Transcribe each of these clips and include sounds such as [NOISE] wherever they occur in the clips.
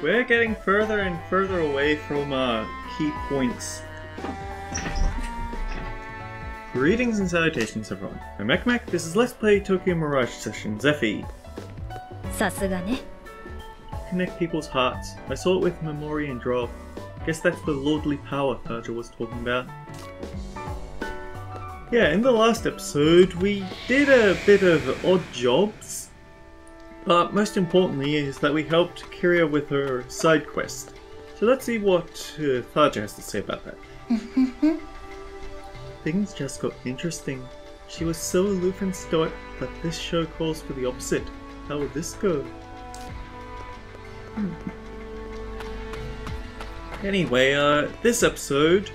We're getting further and further away from uh, key points. Greetings and salutations everyone. I'm MechMech, this is Let's Play Tokyo Mirage Session Zephy. Connect people's hearts. I saw it with Mamori and Draw. Guess that's the lordly power Tharja was talking about. Yeah, in the last episode we did a bit of odd jobs but most importantly is that we helped Kiria with her side quest. So let's see what uh, Tharja has to say about that. [LAUGHS] Things just got interesting. She was so aloof and stoic, but this show calls for the opposite. How would this go? Hmm. Anyway, uh, this episode.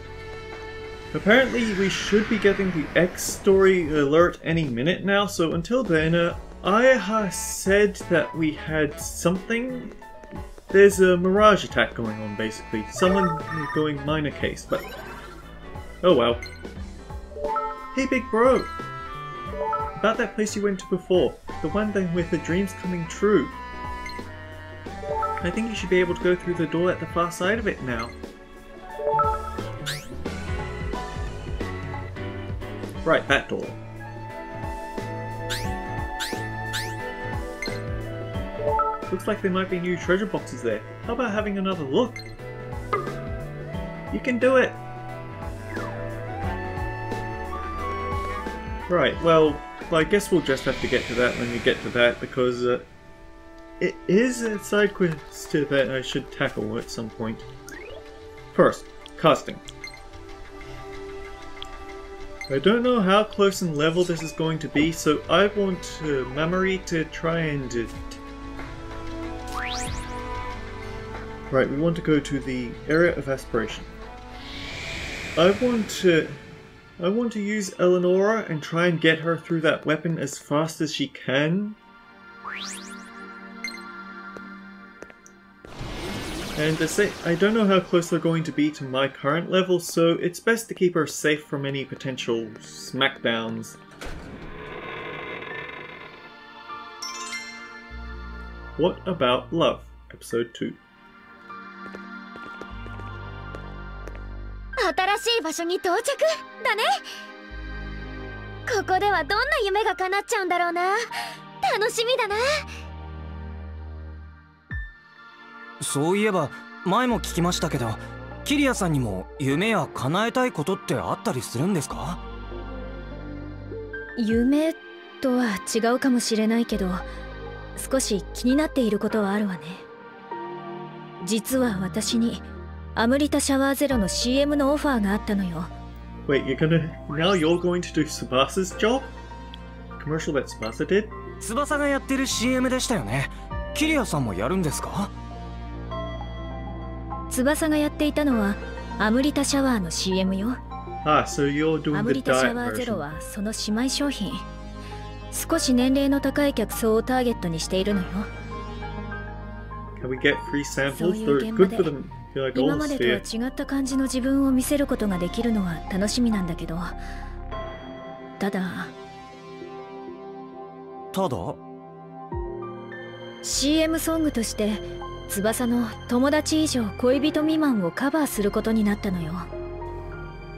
Apparently, we should be getting the X story alert any minute now, so until then, uh, I said that we had something. There's a Mirage attack going on, basically. Someone going minor case, but. Oh well. Hey, big bro! About that place you went to before, the one thing with the dreams coming true. I think you should be able to go through the door at the far side of it now. Right, that door. Looks like there might be new treasure boxes there. How about having another look? You can do it! Right, well, I guess we'll just have to get to that when we get to that because uh, it is a side quest that I should tackle at some point. First, casting. I don't know how close in level this is going to be, so I want uh, Mamori to try and... Uh, right, we want to go to the area of aspiration. I want to... I want to use Eleonora and try and get her through that weapon as fast as she can. And to say, I don't know how close they're going to be to my current level, so it's best to keep her safe from any potential smackdowns. What about love? Episode 2. 新しい場所に到着だね。ここではどんな夢が叶っちゃうんだろうな。楽しみだな。そういえば前も聞きましたけどキリアさんにも夢や叶えたいことってあったりするんですか？夢とは違うかもしれないけど少し気になっていることはあるわね。実は私にアムリタシャワーゼロの CM のオファーがあったのよ Wait, you're gonna. Now you're going to do Subasa's job? Commercial that Subasa did? 翼がやってる CM でしたよねキリアさんもやるんですか翼がやっていたのはアムリタシャワーの CM よ Ah, so you're ア doing ム the リタシャワーゼロ.はその姉妹商品少し年齢の高い客層をターゲットにしているのよ Can we get free samples? They're good で for them. 今までとは.違った感じの自分を見せることができるのは楽しみなんだけどただただ？CM ソングとして翼の友達以上恋人未満をカバーすることになったのよ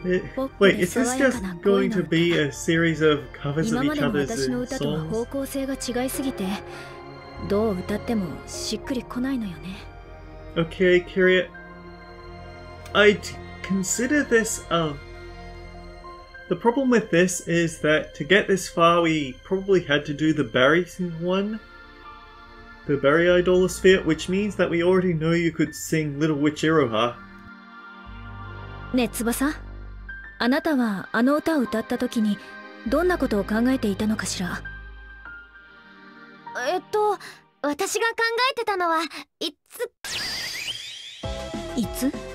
Eh, Wait, で is this 爽や just かな恋 going の to 歌 be a series of covers 今 of ま each での other's 私の uh, 歌とは songs? 方向性が違いすぎてどう歌ってもしっくりこないのよね Okay, Kiria. I'd consider this uh The problem with this is that to get this far we probably had to do the Barry one. The Barry Idolosphere, which means that we already know you could sing Little Witch Iroha. ねえ翼あなたはあの歌を歌った時にどんなことを考えていたのかしらえっと私が考えてたのはいついつえ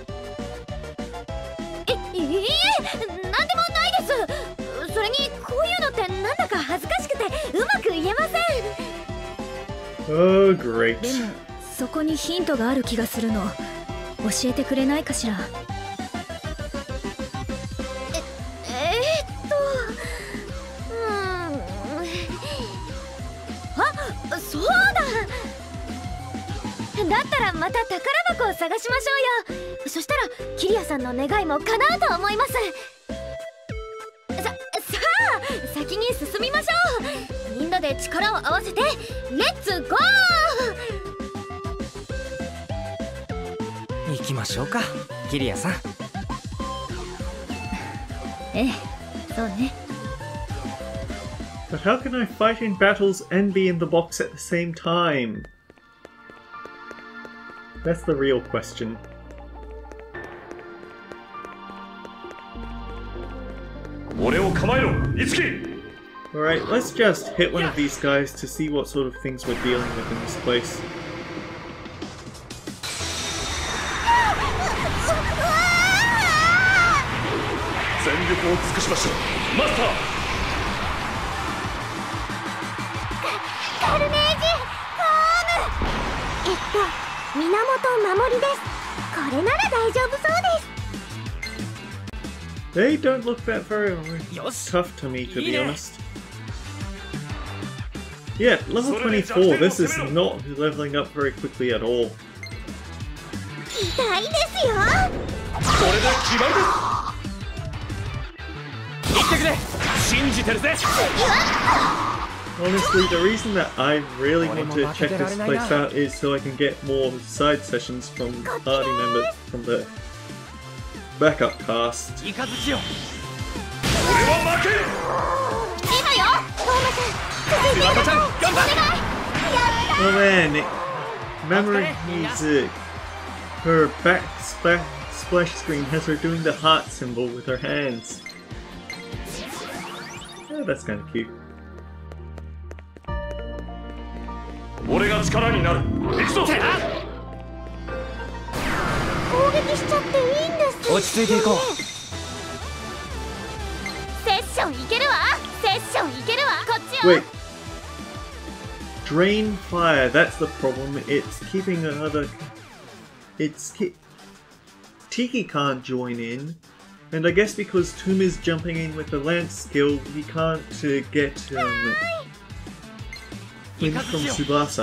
いいえなんでもないです。それにこういうのってなんだか恥ずかしくてうまく言えません。Oh, great. でもそこにヒントがある気がするの。教えてくれないかしら？だだったらまた宝箱を探しましょうよ。そしたらキリアさんの願いも叶うと思います。ささあ先に進みましょう。みんなで力を合わせてレッツゴ行きましょうかキリアさん。ーええそうね。But how can I fight in battles and be in the box at the same time? That's the real question. Alright, let's just hit one of these guys to see what sort of things we're dealing with in this place. Master! 源守りですこれなら大丈夫そうです They don't look that very tough to me, to be honest. Yeah, level 24, this is not leveling up very quickly at all. Honestly, the reason that I really want to check this place out is so I can get more side sessions from party members from the backup cast. Oh man, Mamori music. Her back splash, splash screen has her doing the heart symbol with her hands. Oh, that's kind of cute. 俺が力になる行くぞ攻撃しちゃっていいんです落ち着いていこうセッションいけるわセッションいけるわこっちよ Wait. Drain fire, that's the problem. It's keeping another. It's. Ki Tiki can't join in, and I guess because Touma is jumping in with the lance skill, he can't uh, get. Um, wins from Subasa.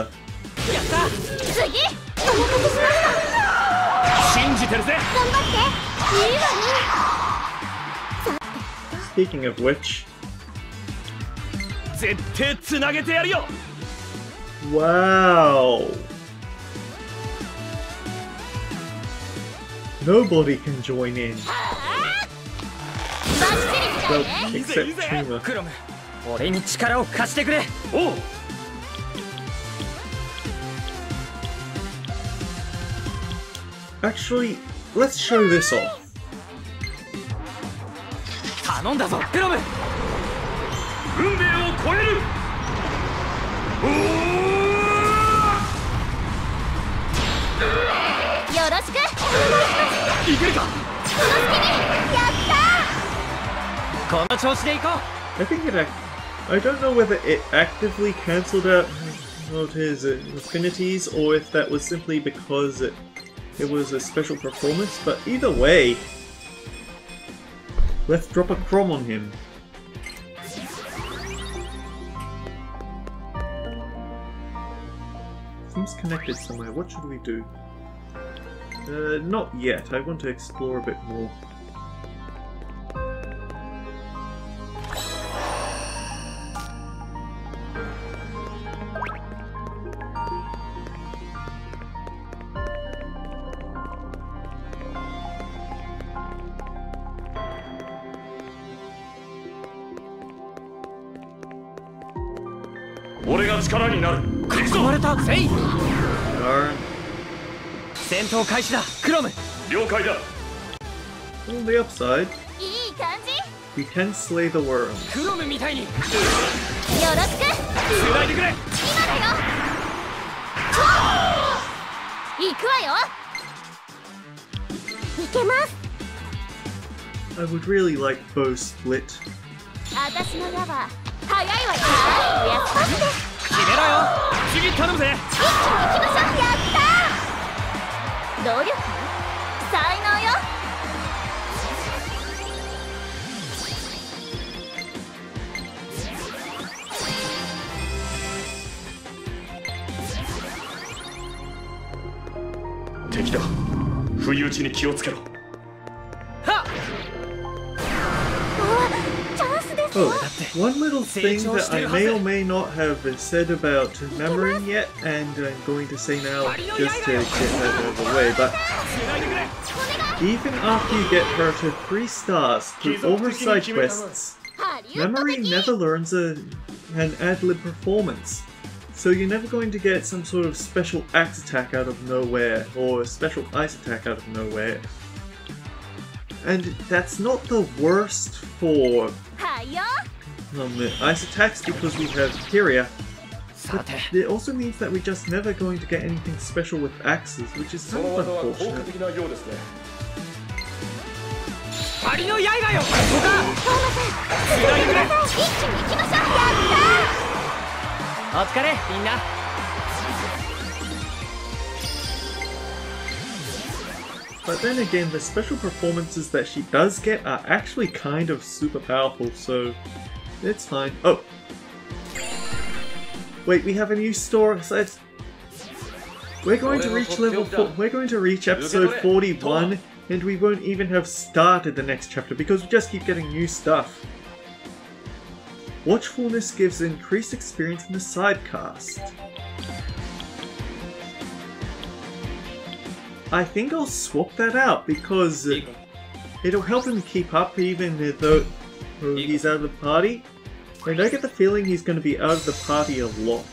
やった次お任せしました信じてるぜ頑張っていいわね Speaking of which, 絶対つなげてやるよ wow! Nobody can join in. Well, except. Tuma. 俺に力を貸してくれおう Actually, let's show this off. I think it act I don't know whether it actively cancelled out his affinities or if that was simply because it it was a special performance. But either way, let's drop a Chrom on him. Seems connected somewhere. What should we do? Uh, not yet. I want to explore a bit more. 戦闘開始だ。クロム。了解だ。On the upside, いい感じ。We can slay the worm. クロムみたいに。よろしく。つないでくれ。今だよ。行くわよ。いけます。I would really like bow split. 私の矢は早いわよ。やすみです決めろよ。次頼むぜ。一気に行きましょう。や敵だ。不意打ちに気をつけろ。はっ。Oh, one little thing that I may or may not have said about remembering yet, and I'm going to say now just to get that out of the way, but even after you get her to 3 stars through oversight quests, Mamori never learns a, an ad lib performance. So you're never going to get some sort of special axe attack out of nowhere, or a special ice attack out of nowhere. And that's not the worst for um, ice attacks because we have Kiria. But it also means that we're just never going to get anything special with axes, which is kind of unfortunate. お疲れみんな But then again, the special performances that she does get are actually kind of super powerful, so it's fine. Oh! Wait, we have a new store. So it's... We're going to reach level four. We're going to reach episode 41, and we won't even have started the next chapter because we just keep getting new stuff. Watchfulness gives increased experience in the sidecast. I think I'll swap that out because uh, it'll help him keep up even though though he's out of the party. And I get the feeling he's going to be out of the party a lot.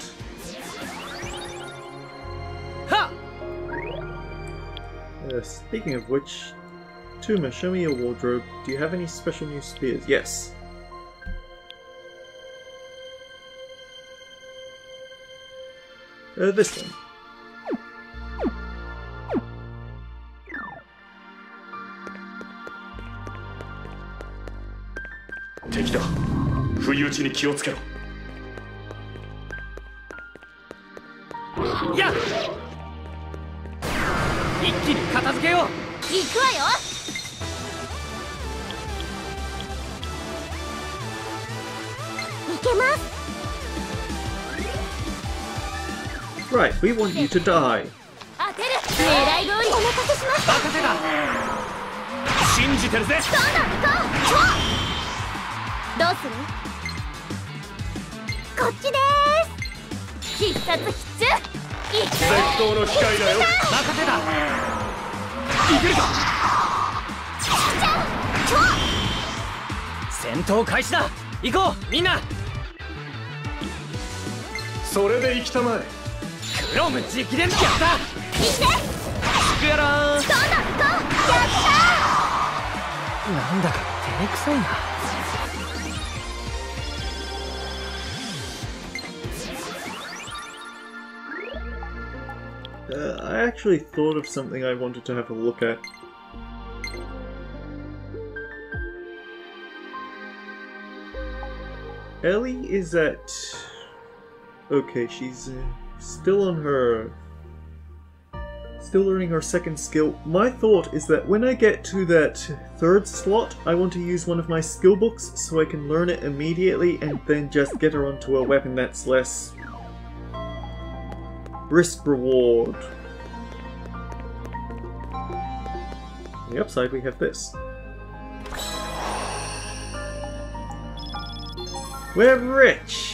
はっ Uh, speaking of which, Touma, show me your wardrobe. Do you have any special new spears? Yes. Uh, this one. 敵だ。不意打ちに気をつけろ。やっ。一気に片付けよう。行くわよ。いけます Right, we want you to die. 当てる。狙い通りお任せします。任せだ信じてるぜ。どうだ行こうどうする？こっちです。必殺必中。の機会だよ。任せだいけるか？戦闘開始だ。行こうみんな。それで行きたまえ。ク ロム直伝やった行って行くやろーどうだ行こうやったなんだか照れくさいな Uh, I actually thought of something I wanted to have a look at. Ellie is at. Okay, she's uh, still on her. Still learning her second skill. My thought is that when I get to that third slot, I want to use one of my skill books so I can learn it immediately and then just get her onto a weapon that's less risk reward. On the upside, we have this. We're rich!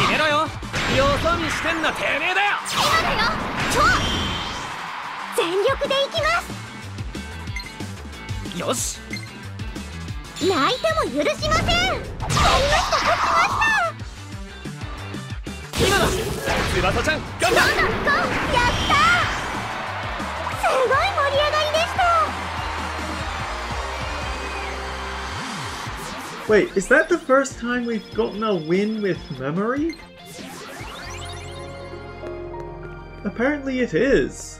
決めろよ。よそ見してんなてめえだよ。今だよ。超全力で行きます。よし。泣いても許しません。やりました勝ちました。今だ。翼ちゃん頑張やった Wait, is that the first time we've gotten a win with Mamori? Apparently it is.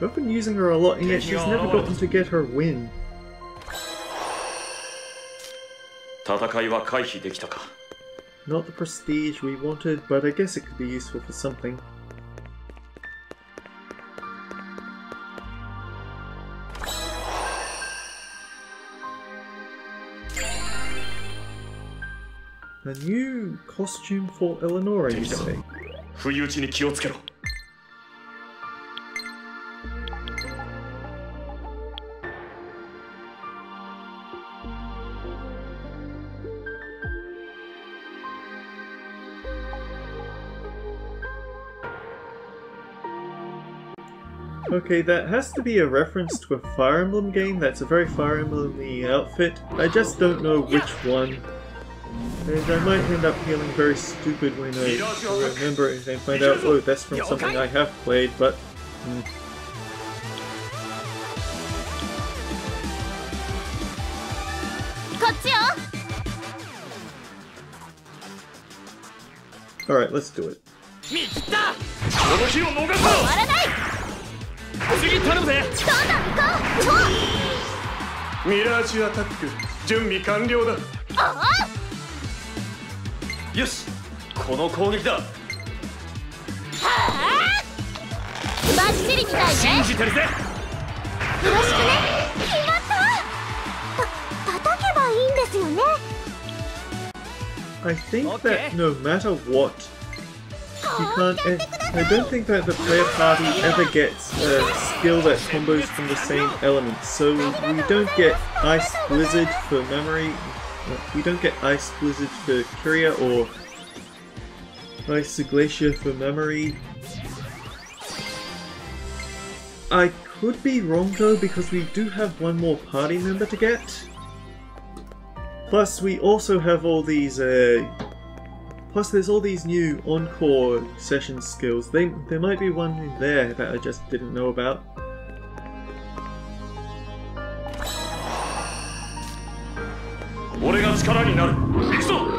We've been using her a lot and yet she's never gotten to get her win. Not the prestige we wanted, but I guess it could be useful for something. A new costume for Eleonora, you say? 不意打ちに気をつけろ Okay, that has to be a reference to a Fire Emblem game that's a very Fire Emblem outfit. I just don't know which one. And I might end up feeling very stupid when I remember it and find out, oh, that's from something I have played, but... hmm. Alright, let's do it. 見切ったこの日を逃すな次頼むぜミラージュアタック準備完了だ よしこの攻撃だ。はあバッチリみたいね。信じてるぜ。よろしくね。決まった。た叩けばいいんですよね。I think that no matter what you can't I don't think that the player party ever gets a skill that combos from the same element. So we don't get Ice Blizzard for Mamori. We don't get Ice Blizzard for Kiria or Ice Glacier for Mamori. I could be wrong though because we do have one more party member to get. Plus, we also have all these. Uh, plus, there's all these new encore session skills. They there might be one in there that I just didn't know about.「俺が力になる行くぞ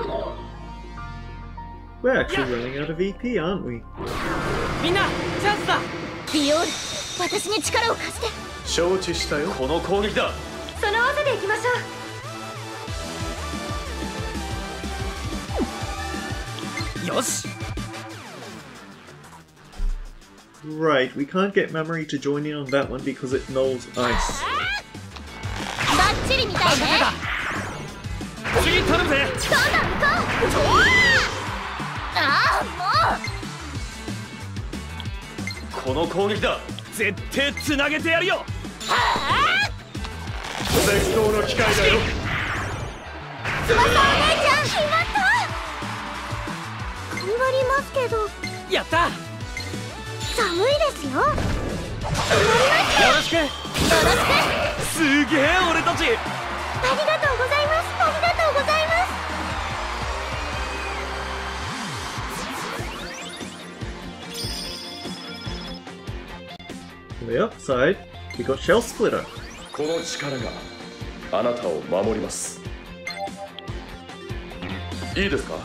We're actually running out of EP, aren't we? みんなチャンスだビオール私に力を貸して承知したよこの攻撃だその技でいきましょよし Right, we can't get memory to join in on that one because it nulls ice. うバッチリみたいねぜ。どんどん行こうああもうこの攻撃だ。絶対つなげてやるよ。絶好の機会だよ。翼お姉ちゃん決まった頑張りますけど。やった。よ寒いですよろしく。よろしく。すげえ俺たち。ありがとうございます On the upside, we got Shell Splitter. この力があなたを守りますいいですか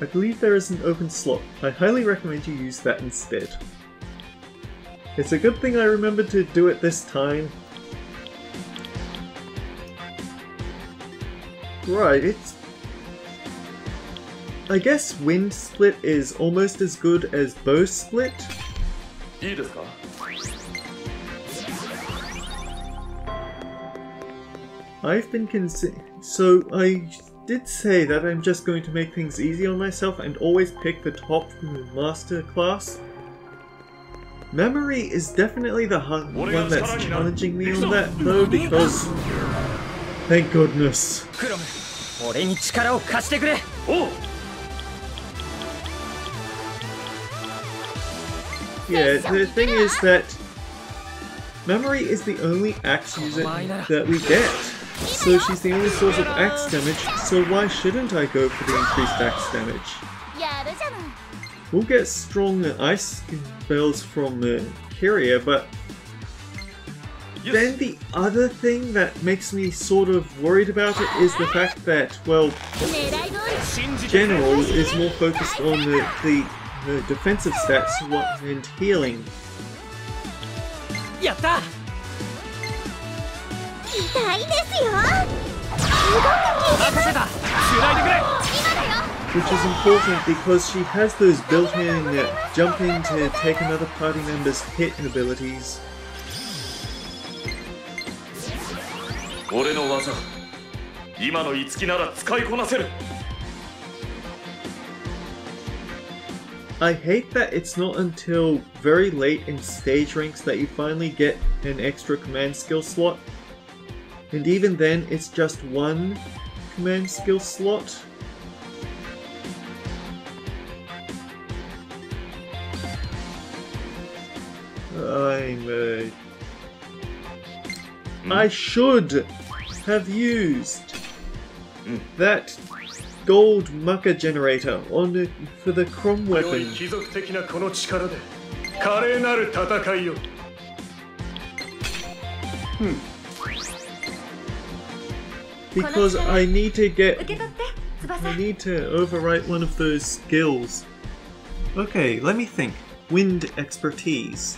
I believe there is an open slot. I highly recommend you use that instead. It's a good thing I remembered to do it this time. Right, it's... I guess Wind Split is almost as good as Bow Split. いいですか I've been considering, so I did say that I'm just going to make things easy on myself and always pick the top master class. Mamori is definitely the one that's challenging me on that though because... Thank goodness. Yeah, the thing is that Mamori is the only axe user that we get. So she's the only source of axe damage, so why shouldn't I go for the increased axe damage? We'll get strong ice spells from uh, Kiria, but then the other thing that makes me sort of worried about it is the fact that, well, General is more focused on the, the, the defensive stats and healing. やった痛いですよ任せた繋いでくれ Which is important because she has those built-in uh, jump in to take another party member's hit abilities. 俺の技今の五木なら使いこなせる I hate that it's not until very late in stage ranks that you finally get an extra command skill slot. And even then, it's just one command skill slot. I'm mm. I should have used mm. that gold mucker generator on the, for the Chrom weapon. Hmm. Because I need to get... I need to overwrite one of those skills. Okay, let me think. Wind expertise.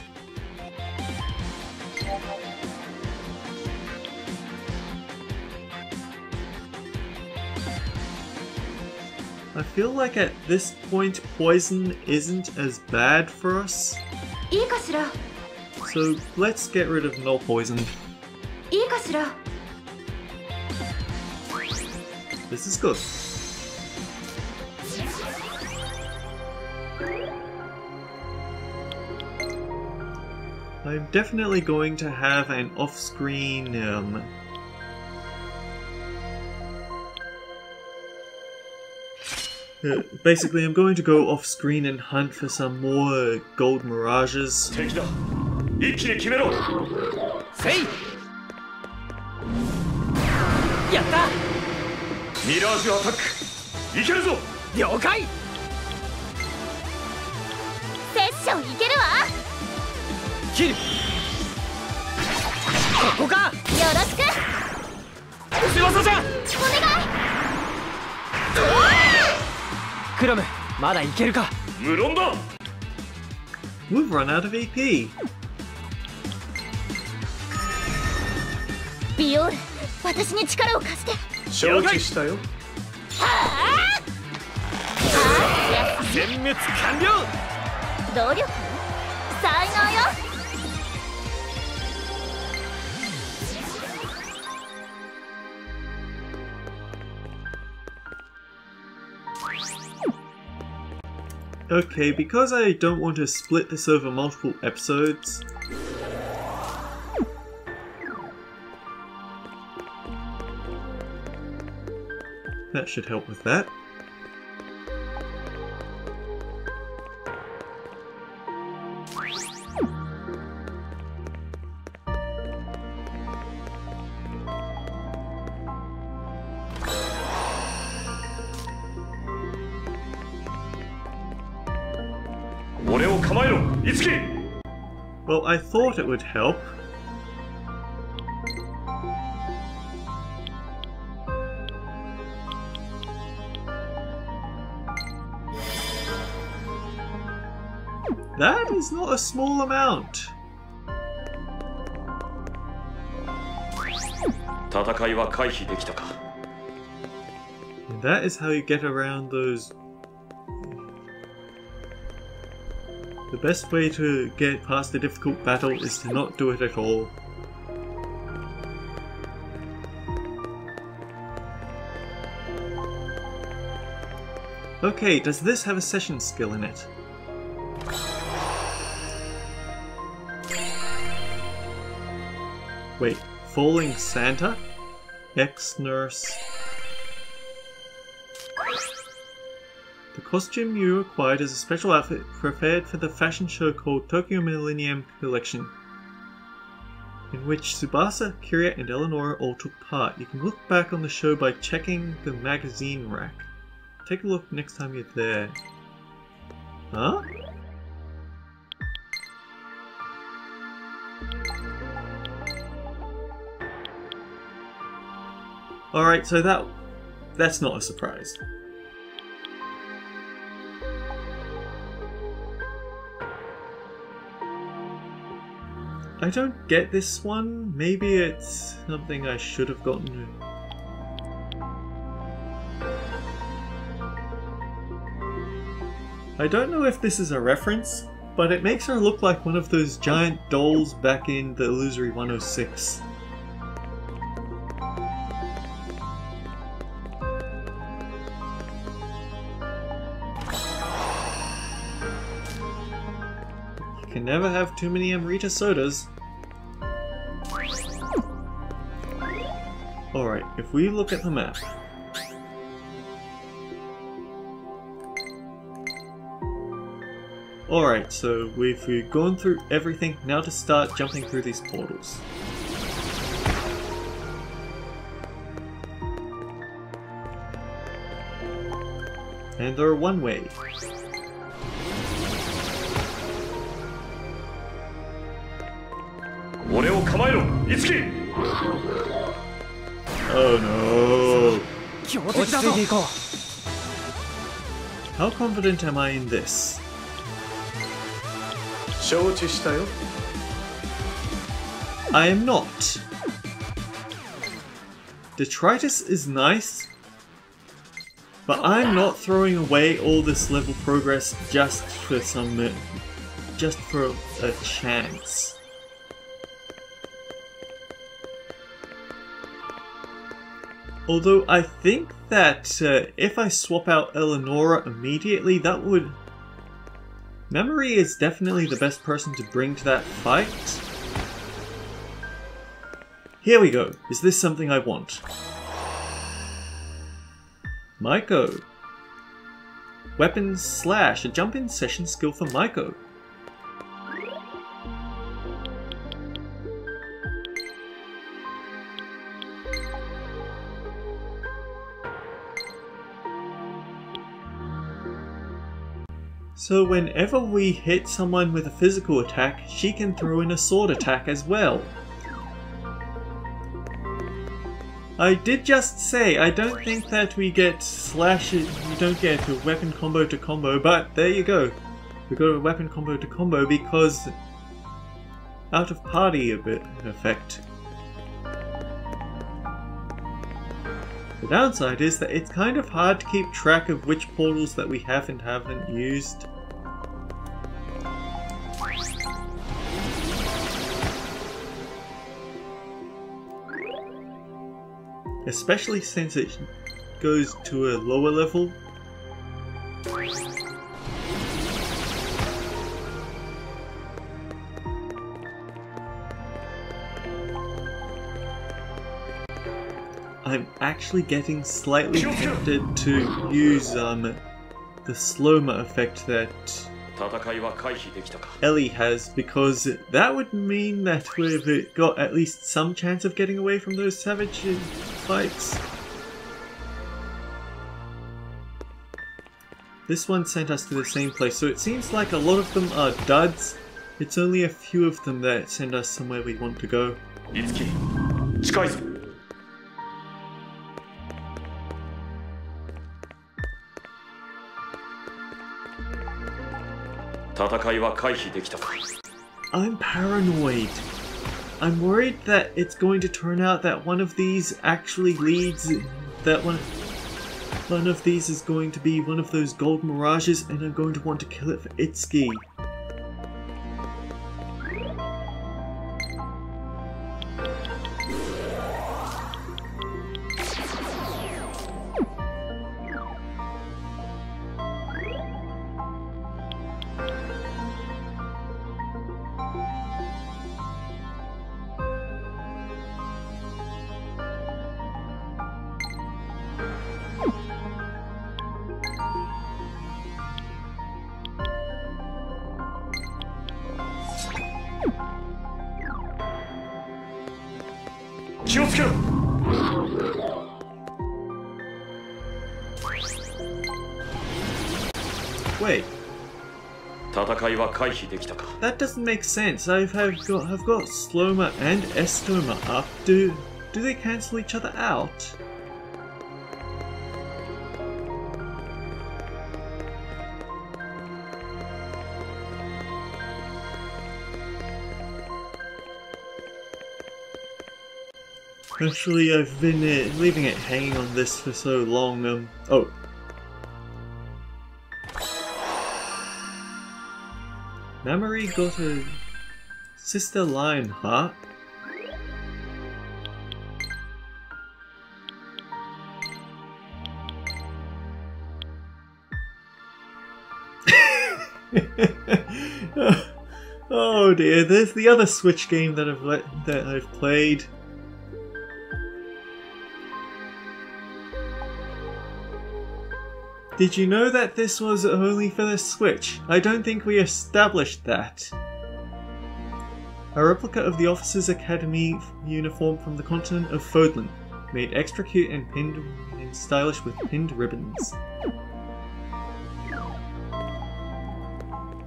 I feel like at this point poison isn't as bad for us. So let's get rid of null poison. This is good. I'm definitely going to have an off-screen um, uh, basically, I'm going to go off screen and hunt for some more gold mirages. 敵ミラージュアタック。いけるぞ。了解。セッションいけるわ。切るここか。よろしく。翼じゃお願い。クラムまだいけるか。無論だ。We've run out of EP. ビオール私に力を貸して 承知したよ全滅完了努力才能よ Okay, because I don't want to split this over multiple episodes. That should help with that. Well, I thought it would help, That is not a small amount. 戦いは回避できたか And that is how you get around those. The best way to get past a difficult battle is to not do it at all. Okay, does this have a session skill in it? Falling Santa? Ex-nurse. The costume you acquired is a special outfit prepared for the fashion show called Tokyo Millennium Collection, in which Tsubasa, Kiria, and Eleonora all took part. You can look back on the show by checking the magazine rack. Take a look next time you're there. Huh? Alright, so that that's not a surprise. I don't get this one. Maybe it's something I should have gotten. I don't know if this is a reference, but it makes her look like one of those giant dolls back in the Illusory 106. Never have too many Amrita sodas. Alright, if we look at the map. Alright, so we've, gone through everything, now to start jumping through these portals. And they're one way. Oh no! 強落ち敵だぞ着いていこう How confident am I in this? 承知したよ I am not. Detritus is nice, but I'm not throwing away all this level progress just for some, uh, just for a chance. Although I think that uh, if I swap out Eleonora immediately, that would. Mamori is definitely the best person to bring to that fight. Here we go. Is this something I want? Maiko. Weapons slash, a jump in session skill for Maiko. So whenever we hit someone with a physical attack, she can throw in a sword attack as well. I did just say I don't think that we get slash we don't get a weapon combo to combo, but there you go. We got a weapon combo to combo because out of party a bit effect. The downside is that it's kind of hard to keep track of which portals that we have and haven't used. Especially since it goes to a lower level. I'm actually getting slightly tempted to use um, the Sloma effect that Ellie has, because that would mean that we've got at least some chance of getting away from those savage fights. This one sent us to the same place, so it seems like a lot of them are duds. It's only a few of them that send us somewhere we want to go. Itsuki, I'm paranoid. I'm worried that it's going to turn out that one of these actually leads. That one. One of these is going to be one of those gold mirages, and I'm going to want to kill it for Itsuki. That doesn't make sense. I've, have got have got Sloma and Estoma up. Do do they cancel each other out? Actually, I've been uh, leaving it hanging on this for so long. Um, oh, Mamori got a sister lion huh? [LAUGHS] oh dear, there's the other Switch game that I've that I've played. Did you know that this was only for the Switch? I don't think we established that. A replica of the Officers Academy uniform from the continent of Fodlan, made extra cute and pinned and stylish with pinned ribbons.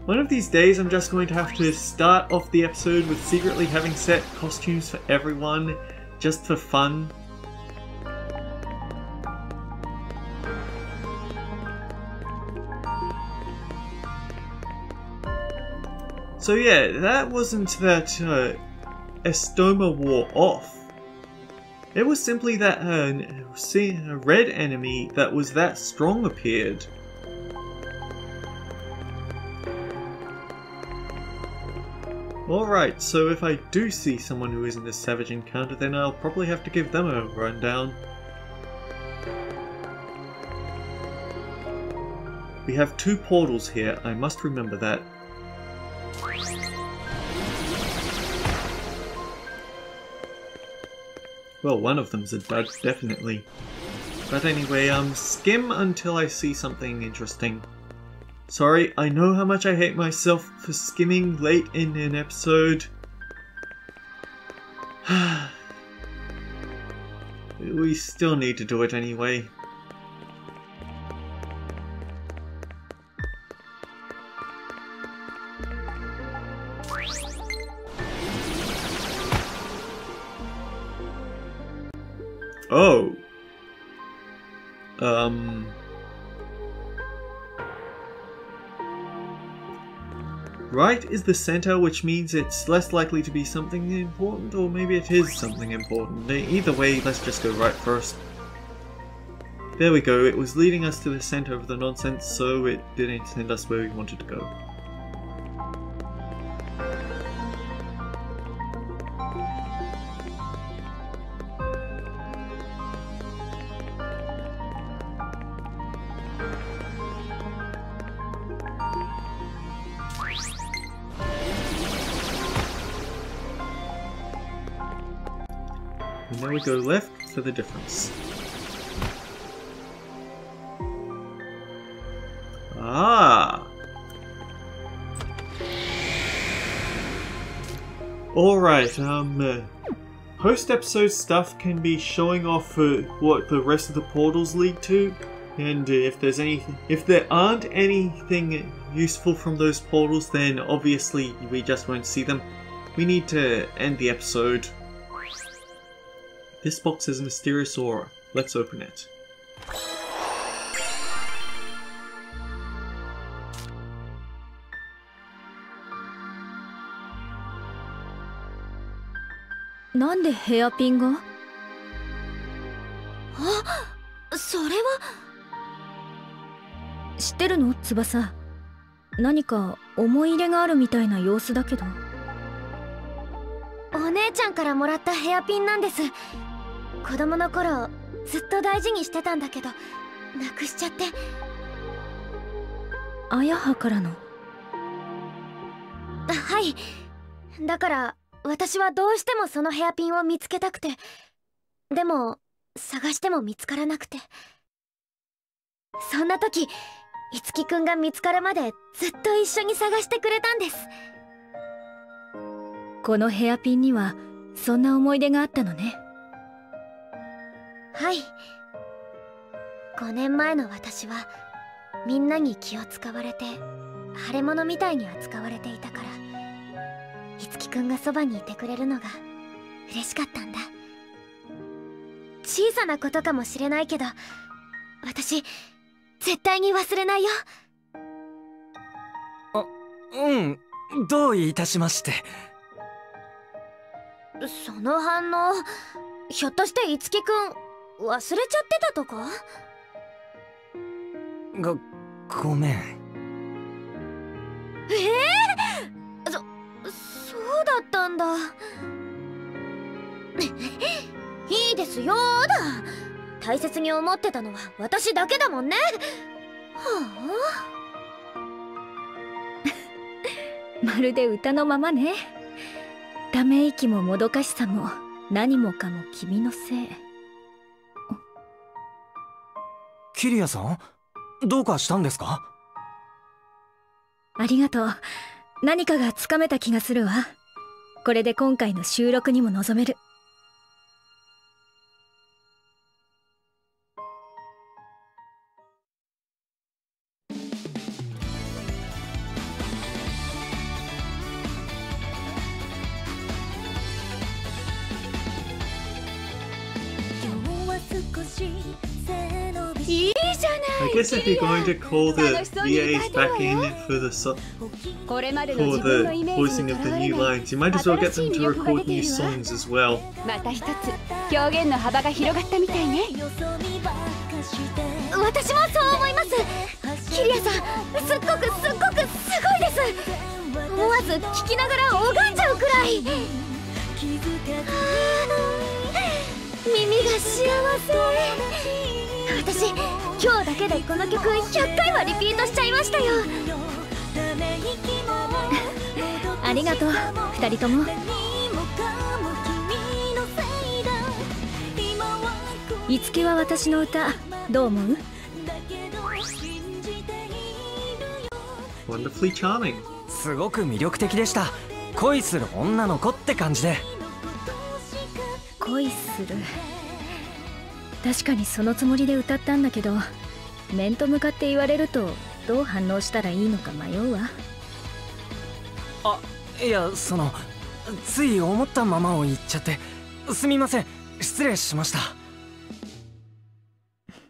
One of these days I'm just going to have to start off the episode with secretly having set costumes for everyone, just for fun. So yeah, that wasn't that uh, Estoma wore off. It was simply that uh, a red enemy that was that strong appeared. Alright, so if I do see someone who isn't a savage encounter, then I'll probably have to give them a rundown. We have two portals here, I must remember that. Well, one of them's a dud, definitely. But anyway, um, skim until I see something interesting. Sorry, I know how much I hate myself for skimming late in an episode. [SIGHS] we still need to do it anyway. Oh. Um. Right is the center, which means it's less likely to be something important, or maybe it is something important. Either way, let's just go right first. There we go, it was leading us to the center of the nonsense, so it didn't send us where we wanted to go. We go left for the difference. Ah! Alright, um, uh, post-episode stuff can be showing off uh, what the rest of the portals lead to, and uh, if there's anything, if there aren't anything useful from those portals, then obviously we just won't see them. We need to end the episode this box has a mysterious aura. Let's open it. Why ヘアピンがあそれは知ってるの翼何か思い入れがあるみたいな様子だけどお姉ちゃんからもらったヘアピンなんです子供の頃ずっと大事にしてたんだけどなくしちゃって。あやはからの？はい。だから私はどうしてもそのヘアピンを見つけたくて。でも探しても見つからなくて。そんな時樹くんが見つかるまでずっと一緒に探してくれたんです。このヘアピンにはそんな思い出があったのねはい。5年前の私はみんなに気を使われて腫れ物みたいに扱われていたから樹くんがそばにいてくれるのが嬉しかったんだ。小さなことかもしれないけど私絶対に忘れないよ。あうん。どういたしまして。その反応ひょっとして樹くん忘れちゃってたとかごごめん。ええそそうだったんだ。いいですよーだ。大切に思ってたのは私だけだもんね。は [LAUGHS] まるで歌のままね。ため息ももどかしさも何もかも君のせいキリアさん？どうかしたんですか？ありがとう。何かがつかめた気がするわ。これで今回の収録にも臨める。I guess if you're going to call the VAs back in for the so- for the voicing of the new lines, you might as well get them to record new。songs as well. また一つ表現の幅が広がったみたいねあ私もそう思いますキリアさんすっごくすっごくすごいです思わず聞きながら拝んじゃうくらい耳が幸せ私今日だけでこの曲100回はリピートしちゃいましたよ。[LAUGHS] ありがとう二人とも。いつきは私の歌どう思う？Wonderfully charming. すごく魅力的でした。恋する女の子って感じで。恋する？確かにそのつもりで歌ったんだけど面と向かって言われるとどう反応したらいいのか迷うわ。あいやそのつい思ったままを言っちゃってすみません。失礼しました。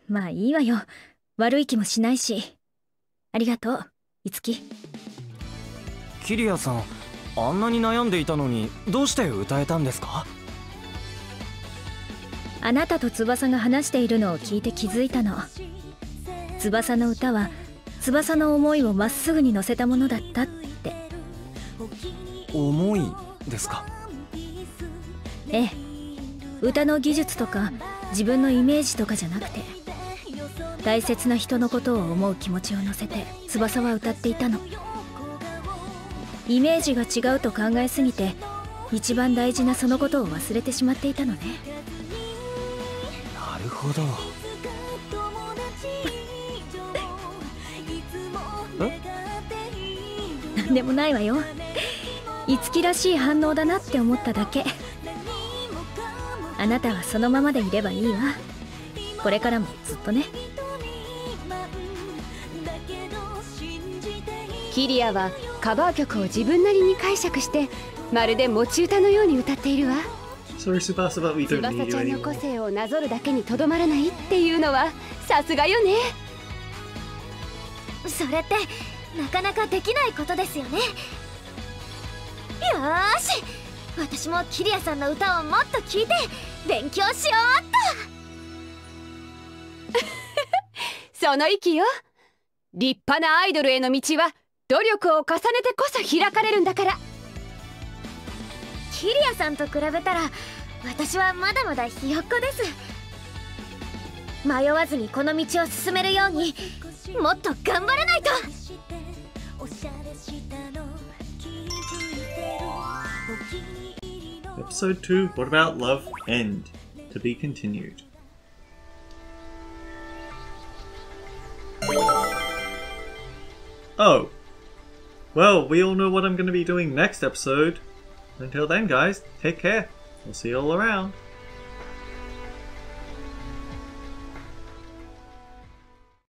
まあいいわよ。悪い気もしないし。ありがとう。いつき。キリアさんあんなに悩んでいたのにどうして歌えたんですか？あなたと翼が話しているのを聞いて気づいたの。翼の歌は翼の思いをまっすぐに乗せたものだったって。思いですか？ええ。歌の技術とか自分のイメージとかじゃなくて大切な人のことを思う気持ちを乗せて翼は歌っていたの。イメージが違うと考えすぎて一番大事なそのことを忘れてしまっていたのねほど。なん [LAUGHS] でもないわよ。いつきらしい反応だなって思っただけ。あなたはそのままでいればいいわ。これからもずっとね。キリアはカバー曲を自分なりに解釈してまるで持ち歌のように歌っているわ Sorry, Subasa, but we don't の個.性をなぞるだけにとどまらないっていうのはさすがよね。それってなかなかできないことですよね。よーし。私もキリアさんの歌をもっと聴いて勉強しようっ [LAUGHS] その息よ。立派なアイドルへの道は努力を重ねてこそ開かれるんだからキリアさんと比べたら私はまだまだひよっこです迷わずにこの道を進めるようにもっと頑張らないと Episode 2 What About Love End? To be continued. Oh. Well, we all know what I'm going to be doing next episode. Until then, guys, take care. We'll see you all around.